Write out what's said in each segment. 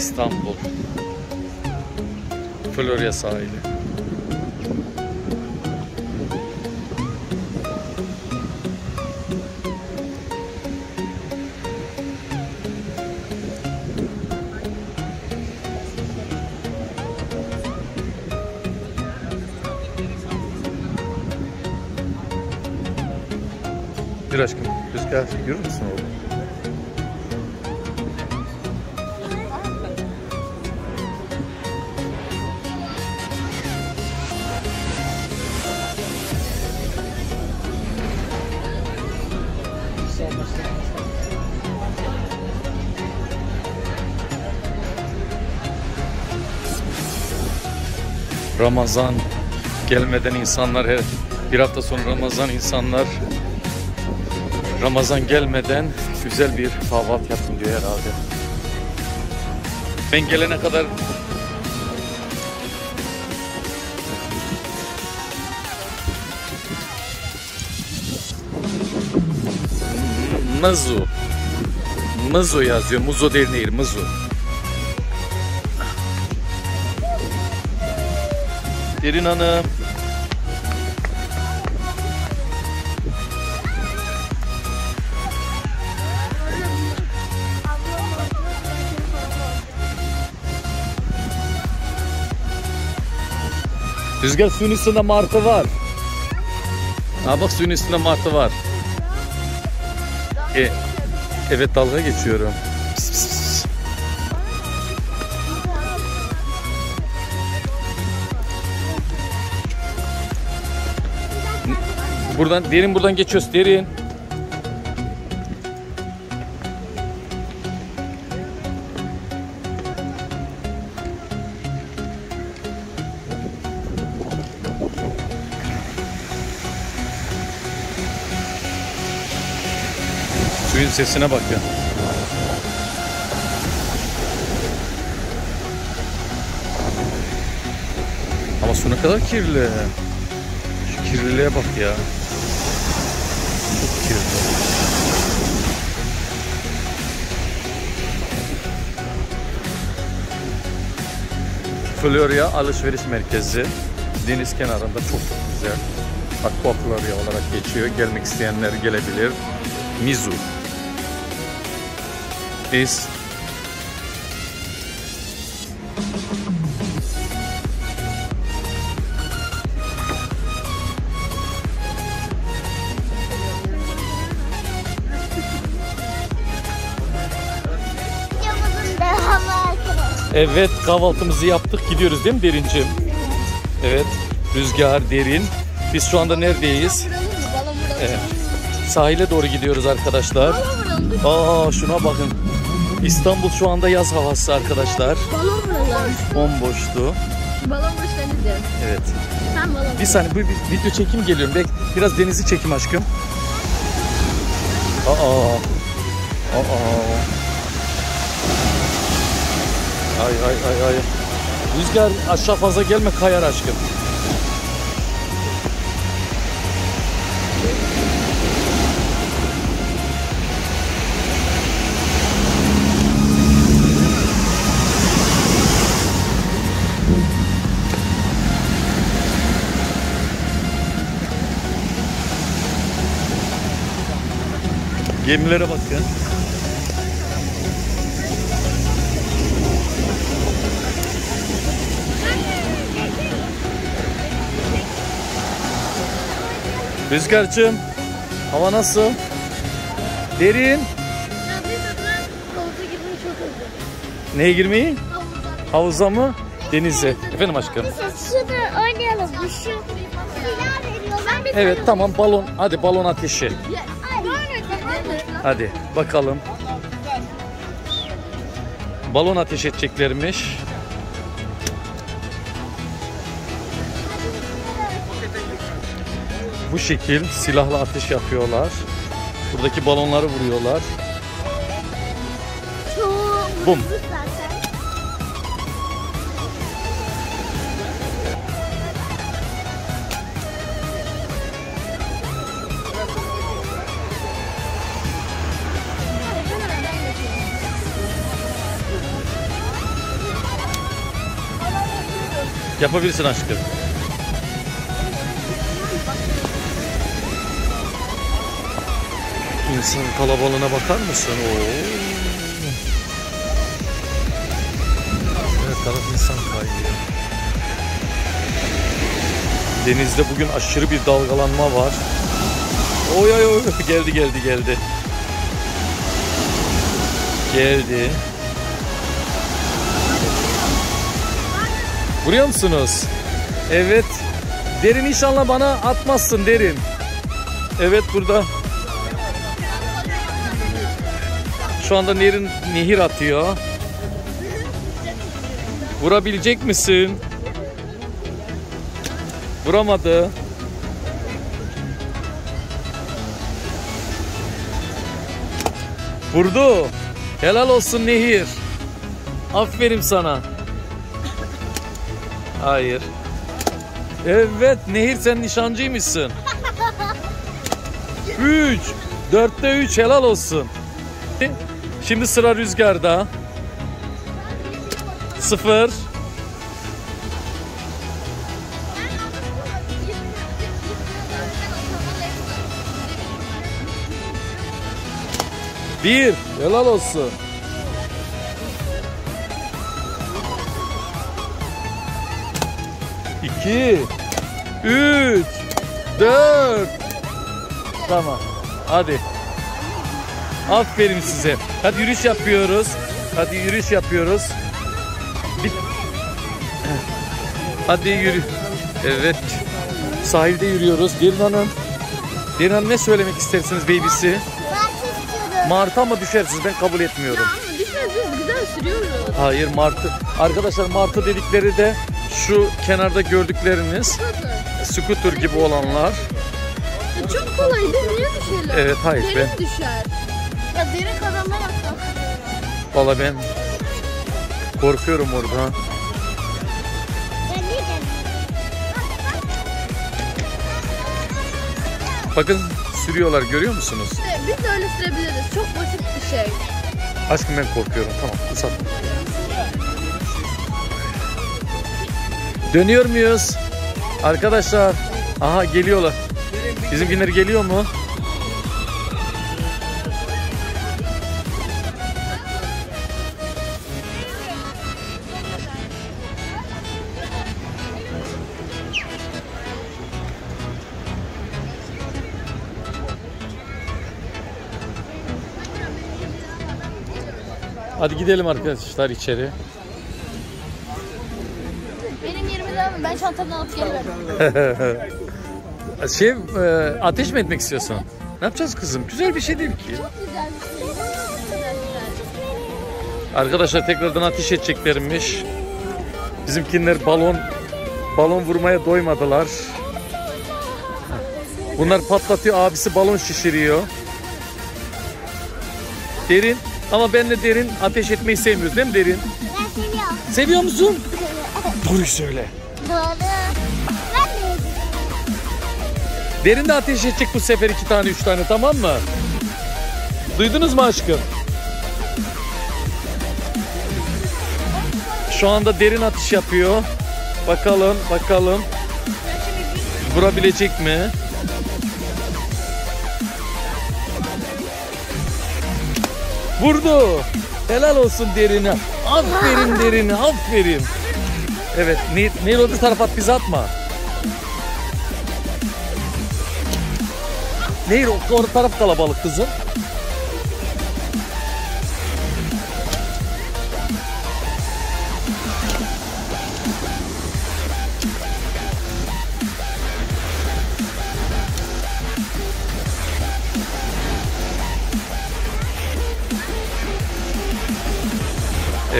İstanbul. Florya sahili. Bir aşkım rüzgar görür müsün oğlum? Ramazan gelmeden insanlar her bir hafta sonra Ramazan insanlar Ramazan gelmeden güzel bir kahvaltı yaptım diyor herhalde. Ben gelene kadar Mızu Mızu yazıyor. Muzo değil değil. Mızu. Derin Hanım. Rüzgar suyun üstünde martı var. Ha bak suyun üstünde martı var. E, evet dalga geçiyorum. Pis, pis, pis. Buradan derin buradan geçiyoruz derin. Suyun sesine bak ya. Ama su ne kadar kirli. Şu kirliliğe bak ya. Florya alışveriş merkezi. Deniz kenarında çok güzel. Aqua Florya olarak geçiyor. Gelmek isteyenler gelebilir. Mizu. Biz evet kahvaltımızı yaptık gidiyoruz değil mi Derincim? Evet. Rüzgar, Derin. Biz şu anda neredeyiz? Evet. Sahile doğru gidiyoruz arkadaşlar. Aa şuna bakın. İstanbul şu anda yaz havası arkadaşlar. Bomboştu. Balon izliyorum. Evet. Sen balon Bir saniye bir, bir video çekim geliyorum. Bek biraz denizi çekim aşkım. Aa. Aa. Ay ay ay ay. Rüzgar aşağı fazla gelme kayar aşkım. Gemilere bakın. Rüzgar'cığım hava nasıl? Derin. Neye girmeyi? Havuza. Havuza mı? Denize. Efendim aşkım. Şurada oynayalım. Bu şu. Bir Evet tamam balon. Hadi balon ateşi. Hadi bakalım. Balon ateş edeceklermiş. bu şekil silahla ateş yapıyorlar. Buradaki balonları vuruyorlar. Bum. Yapabilirsin aşkım. İnsan kalabalığına bakar mısın? Oo. Her taraf insan kayıyor. Denizde bugün aşırı bir dalgalanma var. Oy oy oy geldi geldi geldi. Geldi. Vuruyor musunuz? Evet. Derin inşallah bana atmazsın derin. Evet burada. Şu anda Nerin nehir atıyor. Vurabilecek misin? Vuramadı. Vurdu. Helal olsun Nehir. Aferin sana. Hayır. Evet Nehir sen nişancıymışsın. 3. Dörtte 3 helal olsun. Şimdi sıra rüzgarda. 0. Bir. Helal olsun. İki. Üç. Dört. Tamam. Hadi. Aferin size. Hadi yürüyüş yapıyoruz. Hadi yürüyüş yapıyoruz. Bir... Hadi yürü. Evet. Sahilde yürüyoruz. Derin Hanım. Derin Hanım ne söylemek istersiniz babysi? Martı ama düşersiniz ben kabul etmiyorum. Düşmez biz güzel sürüyoruz. Hayır martı. Arkadaşlar martı dedikleri de şu kenarda gördükleriniz scooter gibi olanlar. Ya çok kolay biz niye düşelim? Evet, hayır, Derin ben- düşer. Ya derin kazanma yaptım. Valla ben korkuyorum orada. Bakın sürüyorlar görüyor musunuz? Biz de öyle sürebiliriz. Çok basit bir şey. Aşkım ben korkuyorum. Tamam uzat. Dönüyor muyuz? Arkadaşlar. Aha geliyorlar. Bizimkiler geliyor mu? Hadi gidelim arkadaşlar içeri. Benim yerime devam et. Ben çantamdan alıp gelirim. Şey, e, ateş mi etmek istiyorsun? Ne yapacağız kızım? Güzel bir şey değil ki. Çok güzel bir şey. Güzel. Arkadaşlar tekrardan ateş edeceklermiş. Bizimkiler balon balon vurmaya doymadılar. Bunlar patlatıyor, abisi balon şişiriyor. Derin ama ben de derin ateş etmeyi sevmiyoruz değil mi derin? Ben seviyorum. Seviyor musun? Doğruyu söyle. Doğru. Ben de. Derin de ateş edecek bu sefer iki tane üç tane tamam mı? Duydunuz mu aşkım? Şu anda derin atış yapıyor. Bakalım bakalım. Vurabilecek mi? Vurdu. Helal olsun derine. Aferin derine aferin. Evet Nil, Nil öbür tarafa at bizi atma. Nehir o, taraf kalabalık kızım.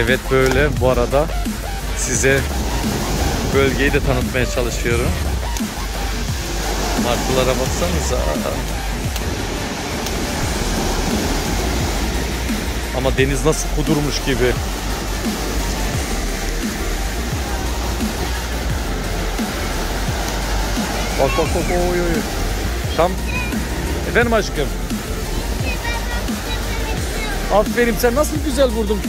Evet böyle bu arada size bölgeyi de tanıtmaya çalışıyorum. Martılara baksanıza. Ama deniz nasıl kudurmuş gibi. Bak bak bak oy oy. Tam efendim aşkım. Aferin sen nasıl güzel vurdun.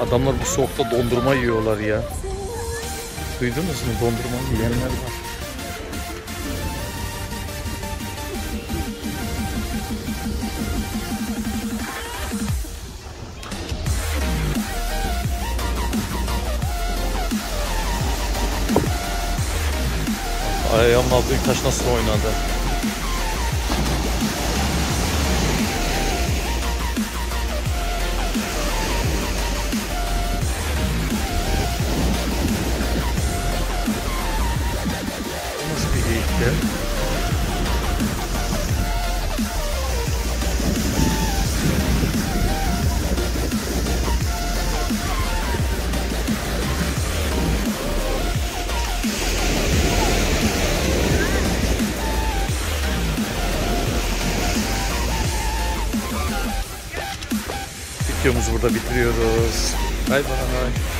Adamlar bu soğukta dondurma yiyorlar ya. Duydunuz mu? Dondurma yiyenler var. Ayağımın altındaki taş nasıl oynadı? Burada bitiriyoruz. Bay bay.